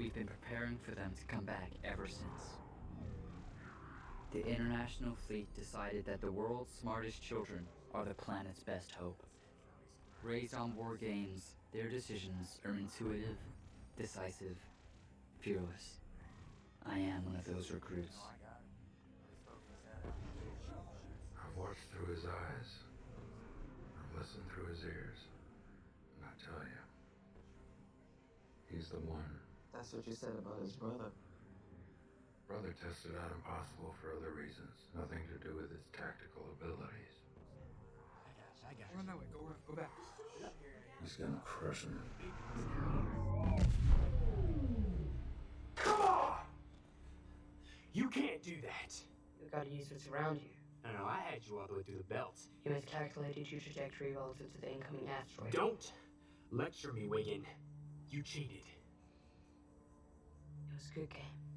we've been preparing for them to come back ever since. The International Fleet decided that the world's smartest children are the planet's best hope. Raised on war games, their decisions are intuitive, decisive, fearless. I am one of those recruits. I've watched through his eyes. I've listened through his ears. And I tell you, he's the one. That's what you said about his brother. Brother tested out impossible for other reasons, nothing to do with his tactical abilities. I got Run that way. Go run. Go back. He's gonna crush him. Come on! You can't do that. You gotta use what's around you. No, no, I had you all the way through the belt. You miscalculated your trajectory relative to the incoming asteroid. Don't lecture me, Wiggin. You cheated. Was a good game.